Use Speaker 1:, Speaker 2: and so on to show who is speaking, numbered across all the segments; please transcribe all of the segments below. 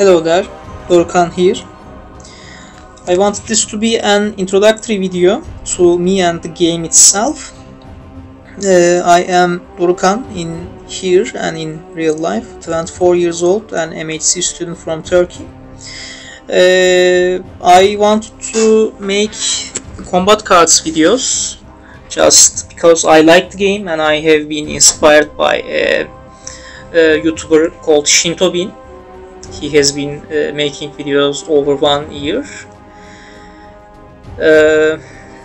Speaker 1: Hello there, Dorukhan here. I wanted this to be an introductory video to me and the game itself. Uh, I am Dorukhan in here and in real life, 24 years old and MSc student from Turkey. Uh, I wanted to make combat cards videos just because I like the game and I have been inspired by a, a YouTuber called Shintobean. He has been uh, making videos over one year. Uh,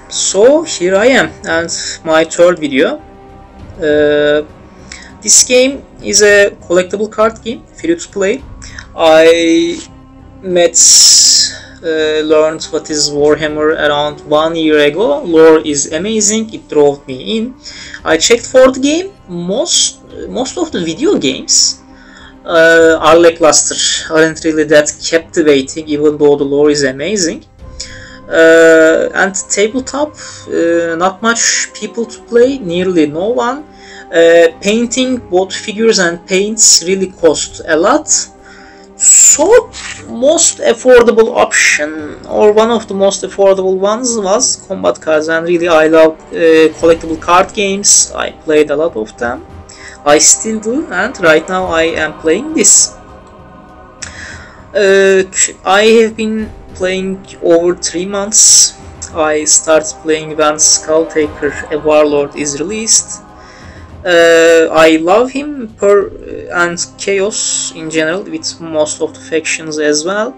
Speaker 1: so here I am and my third video. Uh, this game is a collectible card game, free to play. I met uh, learned what is Warhammer around one year ago. Lore is amazing. It drove me in. I checked for the game. Most most of the video games uh, are lackluster. Aren't really that captivating, even though the lore is amazing. Uh, and tabletop, uh, not much people to play. Nearly no one. Uh, painting both figures and paints really cost a lot so most affordable option or one of the most affordable ones was combat cards and really I love collectible card games I played a lot of them I still do and right now I am playing this. Uh, I have been playing over three months. I started playing when Skulltaker a Warlord is released. Uh, I love him per and chaos in general with most of the factions as well.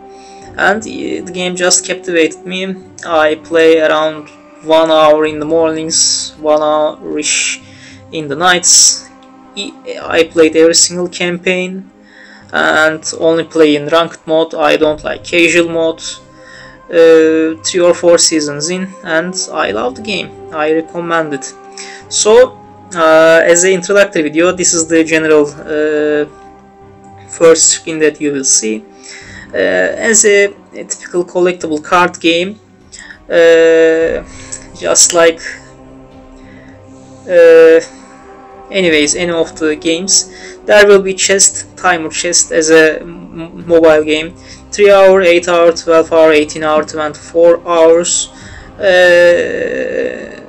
Speaker 1: And the game just captivated me. I play around one hour in the mornings one hour ish in the nights I played every single campaign and only play in ranked mode. I don't like casual mode. Uh, three or four seasons in and I love the game. I recommend it. So uh, as an introductory video this is the general uh, first screen that you will see. Uh, as a, a, typical collectible card game uh, just like uh, anyways any of the games there will be chest timer chest as a mobile game. 3 hour 8 hour 12 hour 18 hour 24 hours. Uh,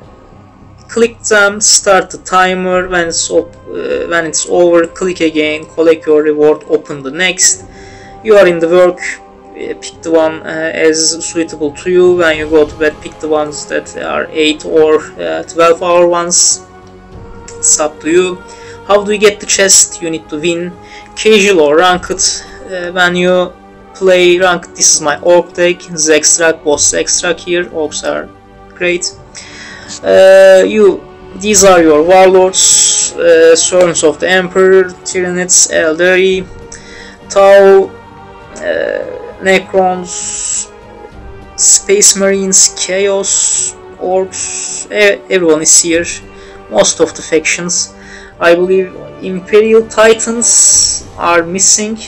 Speaker 1: click them start the timer. When it's uh, when it's over click again collect your reward open the next. You are in the work uh, pick the one uh, as suitable to you. When you go to bed pick the ones that are 8 or uh, 12 hour ones it's up to you how do you get the chest? You need to win. Casual or ranked uh, when you play ranked this is my orc deck Zextrac boss Zextrac here orcs are great. Uh, you these are your warlords uh, servants of the emperor tyranids eldari tau uh, necrons space marines chaos orcs everyone is here most of the factions i believe imperial titans are missing.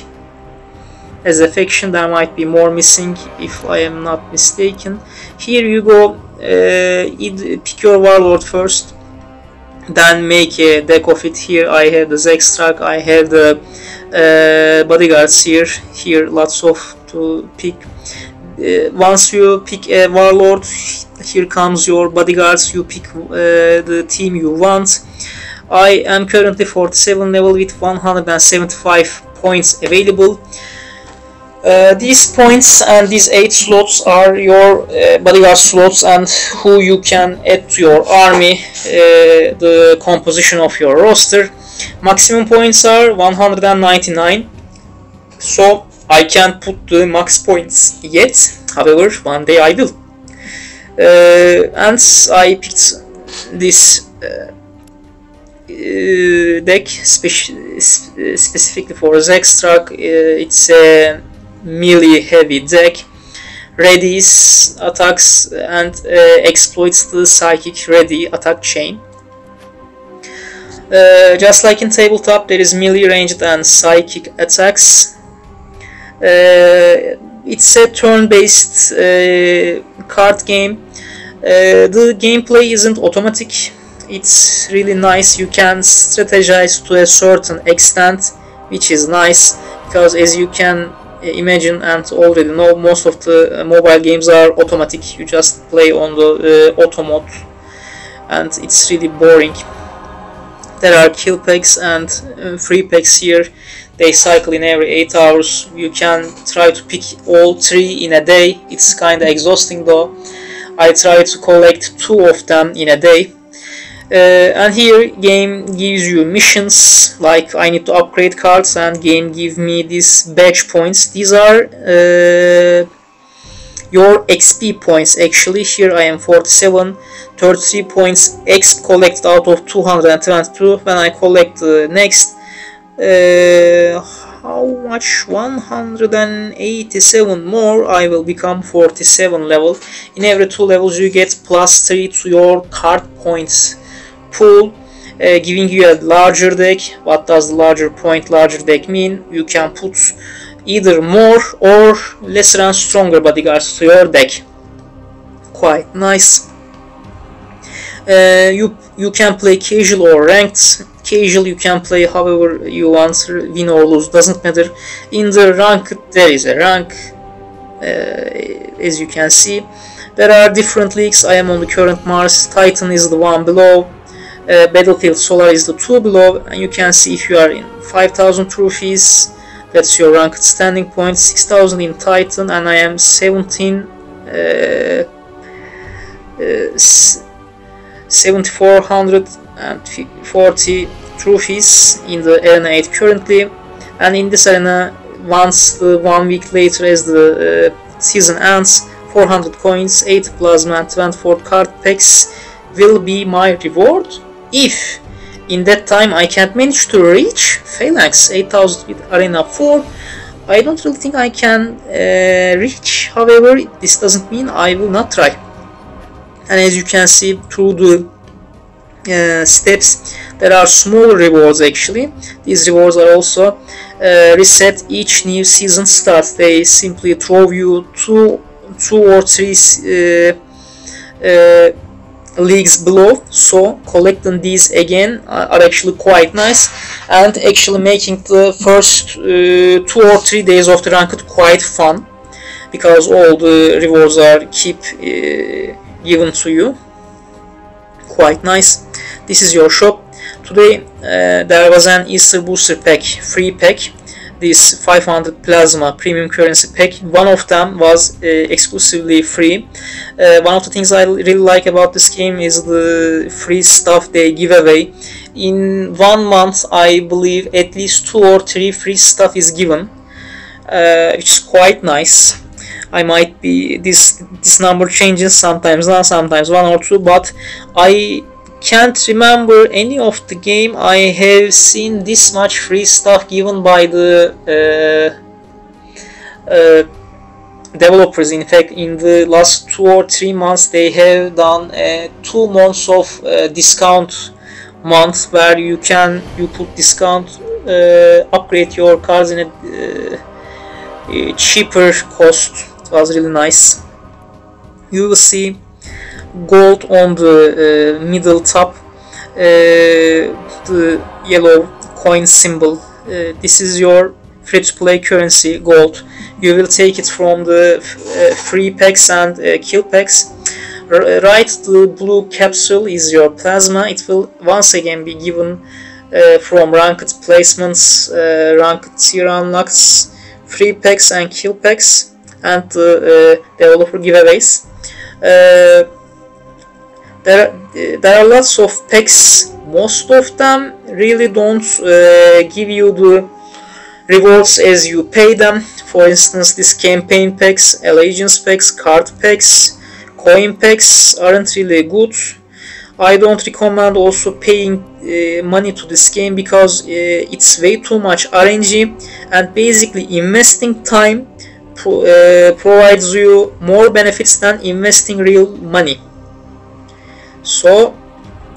Speaker 1: As a faction there might be more missing if i am not mistaken. Here you go uh, pick your warlord first then make a deck of it. Here I have the Zextrac I have the uh, bodyguards here. Here lots of to pick. Uh, once you pick a warlord here comes your bodyguards. You pick uh, the team you want. I am currently 47 level with 175 points available. Uh, these points and these 8 slots are your uh, bodyguard slots and who you can add to your army, uh, the composition of your roster. Maximum points are 199, so I can't put the max points yet, however one day I will. Uh, and I picked this uh, deck speci specifically for Zextrac, it's a melee heavy deck readies attacks and uh, exploits the psychic ready attack chain. Uh, just like in tabletop there is melee ranged and psychic attacks. Uh, it's a turn-based uh, card game. Uh, the gameplay isn't automatic. It's really nice. You can strategize to a certain extent which is nice because as you can imagine and already know most of the mobile games are automatic. You just play on the uh, auto mode and it's really boring. There are kill packs and uh, free packs here they cycle in every 8 hours. You can try to pick all 3 in a day. It's kinda exhausting though. I try to collect 2 of them in a day. Uh, and here game gives you missions like I need to upgrade cards and game give me these badge points. These are uh, your XP points actually. Here I am 47 33 points X collected out of 222 when I collect the next uh, how much 187 more I will become 47 level in every two levels you get plus 3 to your card points pool uh, giving you a larger deck. What does the larger point, larger deck mean? You can put either more or lesser and stronger bodyguards to your deck. Quite nice. Uh, you you can play casual or ranked. Casual you can play however you want, win or lose doesn't matter. In the rank there is a rank, uh, as you can see. There are different leagues. I am on the current Mars. Titan is the one below uh, Battlefleet Solar is the two below and you can see if you are in 5000 trophies that's your ranked standing point 6000 in Titan and I am 17 uh, uh, 7440 trophies in the arena 8 currently and in this arena once the one week later as the uh, season ends 400 coins 8 plasma and 24 card packs will be my reward if in that time I can't manage to reach Phalanx 8000 with Arena 4, I don't really think I can uh, reach. However, this doesn't mean I will not try. And as you can see through the uh, steps, there are small rewards actually. These rewards are also uh, reset each new season starts. They simply throw you two, two or three uh, uh, leagues below. So collecting these again are actually quite nice. And actually making the first uh, two or three days of the ranked quite fun. Because all the rewards are keep uh, given to you. Quite nice. This is your shop today. Uh, there was an Easter booster pack free pack. This 500 plasma premium currency pack. One of them was uh, exclusively free. Uh, one of the things I really like about this game is the free stuff they give away. In one month I believe at least two or three free stuff is given uh, which is quite nice. I might be this this number changes sometimes not sometimes one or two but I can't remember any of the game I have seen this much free stuff given by the uh, uh, developers. In fact in the last two or three months they have done uh, two months of uh, discount month where you can you put discount uh, upgrade your cars in a uh, cheaper cost. It was really nice. You will see gold on the uh, middle top uh, the yellow coin symbol. Uh, this is your free to play currency gold. You will take it from the free packs and kill packs. Right the blue capsule is your plasma. It will once again be given uh, from ranked placements uh, ranked tier unlocks free packs and kill packs and the uh, developer giveaways there there are lots of packs most of them really don't uh, give you the rewards as you pay them. For instance these campaign packs allegiance packs card packs coin packs aren't really good. I don't recommend also paying uh, money to this game because uh, it's way too much RNG and basically investing time pro uh, provides you more benefits than investing real money so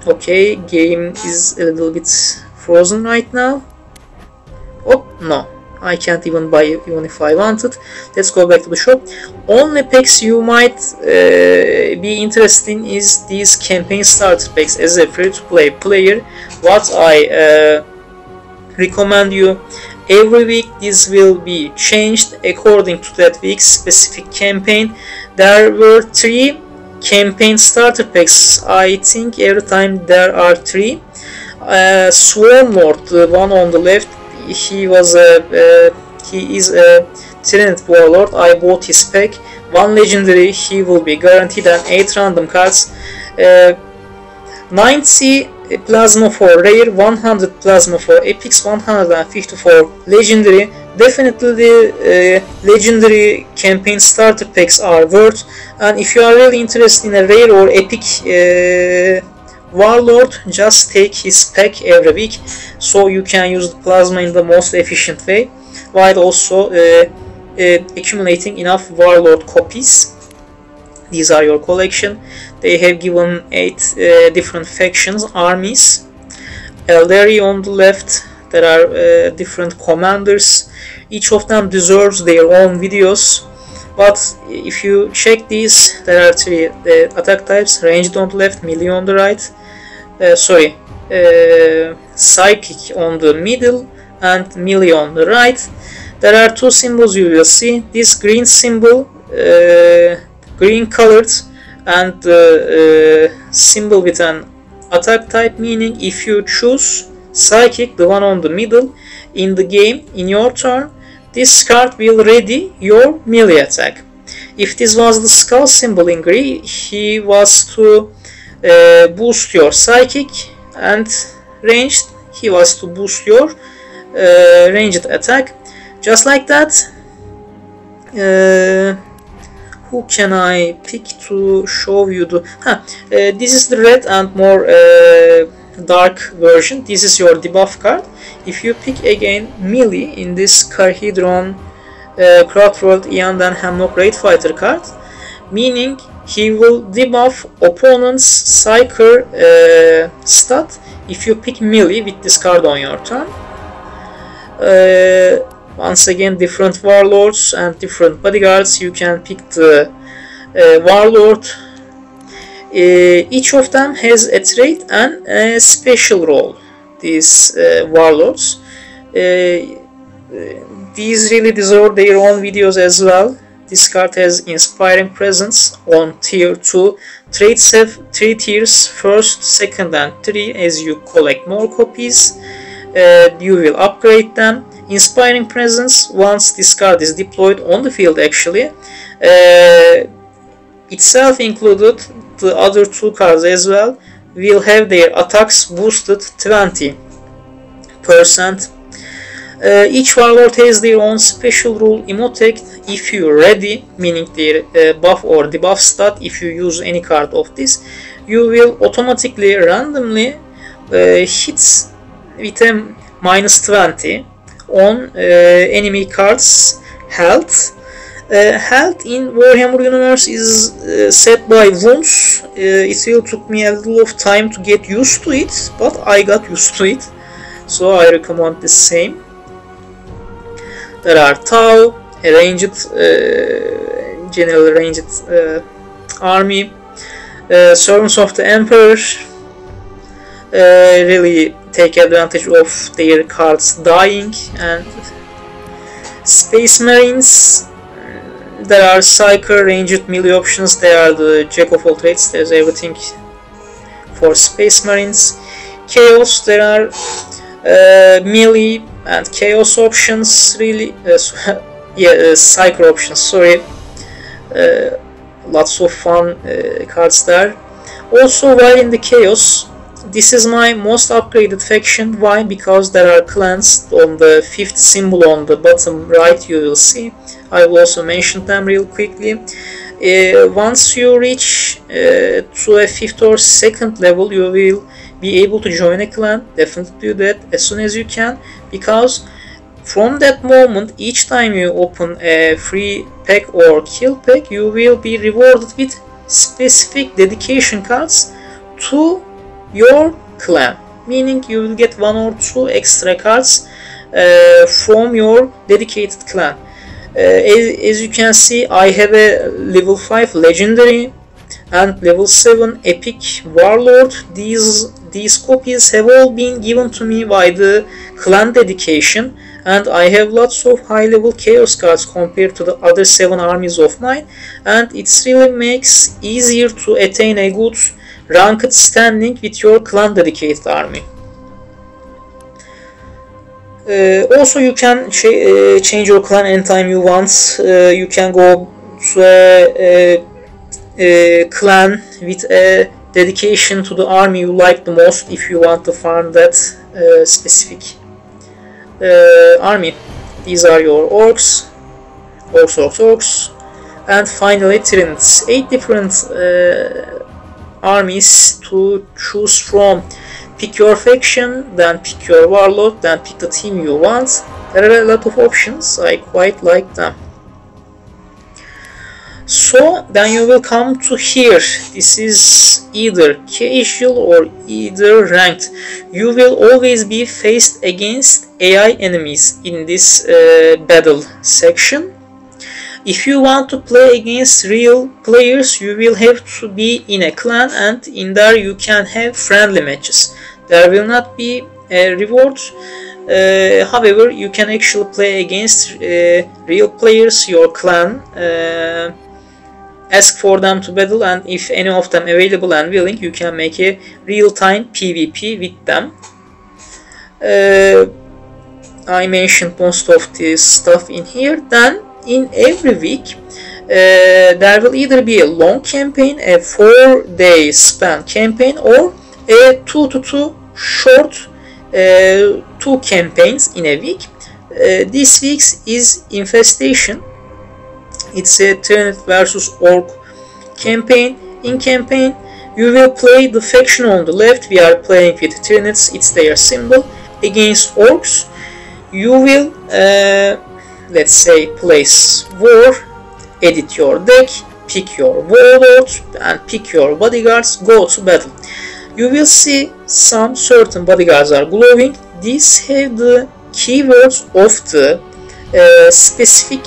Speaker 1: okay game is a little bit frozen right now. Oh no. I can't even buy even if I wanted. Let's go back to the shop. Only packs you might uh, be interested in is these campaign starter packs. As a free-to-play player what I uh, recommend you every week this will be changed according to that week's specific campaign. There were three campaign starter packs I think every time there are three. Uh, Swarm Lord the one on the left he was a uh, he is a Tyrant Warlord. I bought his pack. One legendary he will be guaranteed and 8 random cards. Uh, 90 plasma for rare 100 plasma for epics 150 for legendary definitely the uh, legendary campaign starter packs are worth. And if you are really interested in a rare or epic uh, warlord just take his pack every week so you can use the plasma in the most efficient way while also uh, uh accumulating enough warlord copies. These are your collection. They have given eight uh, different factions armies. Eldari on the left there are uh, different commanders each of them deserves their own videos but if you check these there are three. The attack types ranged on the left melee on the right uh, sorry uh, psychic on the middle and melee on the right. There are two symbols you will see this green symbol uh, green colored and the uh, symbol with an attack type meaning if you choose psychic the one on the middle in the game in your turn this card will ready your melee attack. If this was the skull symbol in green he was to uh, boost your psychic and ranged he was to boost your uh, ranged attack. Just like that uh, who can I pick to show you the huh, uh, this is the red and more uh, dark version. This is your debuff card if you pick again melee in this Carhedron uh, Craftworld Iyanden Hemlock Wraithfighter card meaning he will debuff opponent's Psyker uh, stat if you pick melee with this card on your turn. Uh, once again different warlords and different bodyguards. You can pick the uh, warlord. Uh, each of them has a trait and a special role these uh, warlords. Uh, these really deserve their own videos as well. This card has inspiring presence on tier 2 traits have 3 tiers first second and 3 as you collect more copies. Uh, you will upgrade them. Inspiring Presence, once this card is deployed on the field actually, uh, itself included the other two cards as well, will have their attacks boosted 20%. Uh, each warlord has their own special rule emote if you ready, meaning their uh, buff or debuff stat if you use any card of this, you will automatically randomly uh, hit with a minus 20 on uh, enemy cards health. Uh, health in Warhammer Universe is uh, set by wounds. it will took me a little of time to get used to it, but I got used to it. So I recommend the same. There are Tau, a ranged, general ranged army, uh, Servants of the Emperor, uh, really take advantage of their cards dying and Space Marines there are Psyker, Ranged melee options, there are the Jack of all trades, there's everything for Space Marines. Chaos, there are uh, melee and Chaos options, really, uh, yeah, uh, Psyker options, sorry. Uh, lots of fun uh, cards there. Also, while in the Chaos, this is my most upgraded faction. Why? Because there are clans on the fifth symbol on the bottom right you will see. I will also mention them real quickly. Uh, once you reach uh, to a fifth or second level you will be able to join a clan. Definitely do that as soon as you can because from that moment each time you open a free pack or kill pack you will be rewarded with specific dedication cards to your clan meaning you will get one or two extra cards uh, from your dedicated clan Uh, as, as, you can see I have a level 5 legendary and level 7 epic warlord these these copies have all been given to me by the clan dedication and I have lots of high level chaos cards compared to the other 7 armies of mine and it really makes easier to attain a good ranked standing with your clan dedicated army. Uh, also you can ch uh, change your clan anytime you want. Uh, you can go to a, a, a, clan with a dedication to the army you like the most if you want to farm that specific army. These are your orcs, orcs, orcs, orcs, and finally tyrants. Eight different armies to choose from pick your faction, then pick your warlord, then pick the team you want. There are a lot of options, I quite like them. So then you will come to here. This is either casual or either ranked. You will always be faced against AI enemies in this uh, battle section. If you want to play against real players, you will have to be in a clan and in there you can have friendly matches. There will not be a reward. Uh, however, you can actually play against uh, real players, your clan, uh, ask for them to battle and if any of them available and willing, you can make a real-time PvP with them. Uh, I mentioned most of this stuff in here. Then in every week uh, there will either be a long campaign, a four day span campaign or a two to two short uh, two campaigns in a week. Uh, this week's is Infestation. It's a Tyranid versus Orc campaign. In campaign, you will play the faction on the left. We are playing with Tyranids. It's their symbol against Orcs. You will uh, let's say place war, edit your deck, pick your warlord and pick your bodyguards, go to battle. You will see some certain bodyguards are glowing. These have the keywords of the uh, specific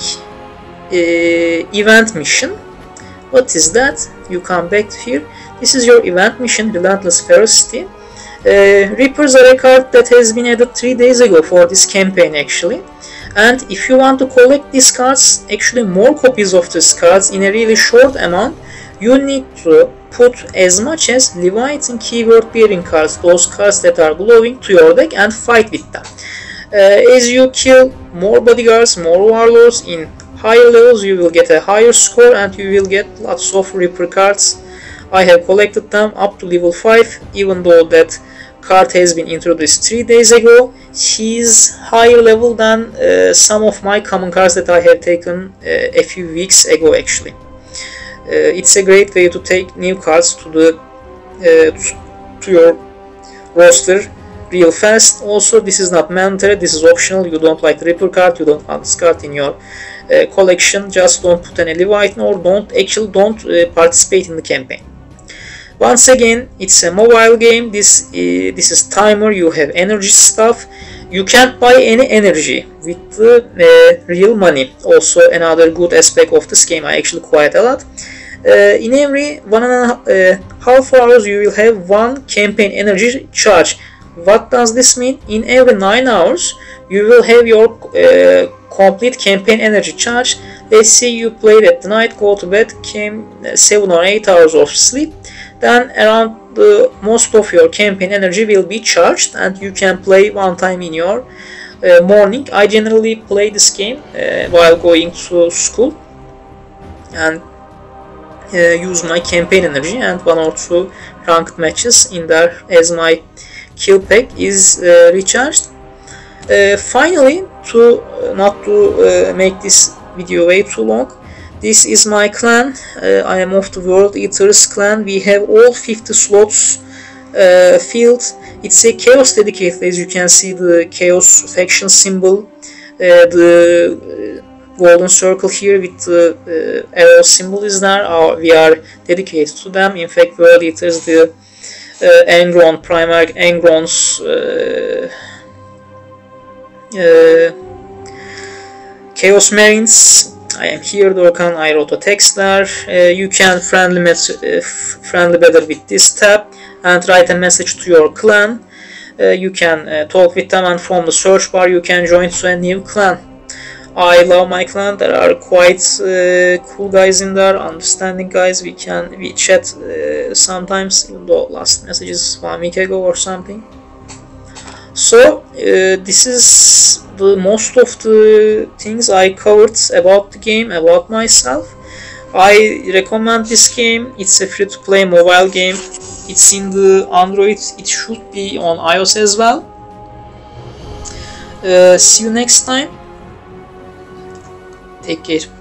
Speaker 1: uh, event mission. What is that? You come back here. This is your event mission, Relentless Ferocity. Uh, Reapers are a card that has been added 3 days ago for this campaign actually and if you want to collect these cards actually more copies of these cards in a really short amount you need to put as much as Leviathan keyword bearing cards those cards that are glowing to your deck and fight with them uh, as you kill more bodyguards more warlords in higher levels you will get a higher score and you will get lots of Reaper cards I have collected them up to level 5 even though that card has been introduced three days ago. He's higher level than uh, some of my common cards that I have taken uh, a few weeks ago actually. Uh, it's a great way to take new cards to the uh, to your roster real fast. Also, this is not mandatory. This is optional. You don't like the card. You don't want this card in your uh, collection. Just don't put any Leviathan or don't actually don't uh, participate in the campaign. Once again, it's a mobile game. This uh, this is timer. You have energy stuff. You can't buy any energy with the uh, real money. Also, another good aspect of this game. I actually quite a lot. Uh, in every one and uh, half hours, you will have one campaign energy charge. What does this mean? In every nine hours, you will have your uh, complete campaign energy charge. Let's say you played at the night, go to bed, came uh, seven or eight hours of sleep then around the most of your campaign energy will be charged and you can play one time in your uh, morning. I generally play this game uh, while going to school and uh, use my campaign energy and one or two ranked matches in there as my kill pack is uh, recharged. Uh, finally, to not to make this video way too long, this is my clan. I am of the World Eaters clan. We have all 50 slots filled. It's a chaos dedicated as you can see the chaos faction symbol. The golden circle here with the uh, arrow symbol is there. we are dedicated to them. In fact, World Eaters, the uh, Angron, Primarch Angron's Chaos Marines I am here Dorukhan, I wrote a text there. Uh, you can friendly, uh, friendly better with this tab and write a message to your clan. uh, you can uh, talk with them and from the search bar you can join to a new clan I love my clan. There are quite uh, cool guys in there understanding guys. We can we chat uh, sometimes. Even though last message is one week ago or something. So uh, this is the most of the things I covered about the game about myself. I recommend this game. It's a free to play mobile game. It's in the Android. It should be on iOS as well. Uh, see you next time take care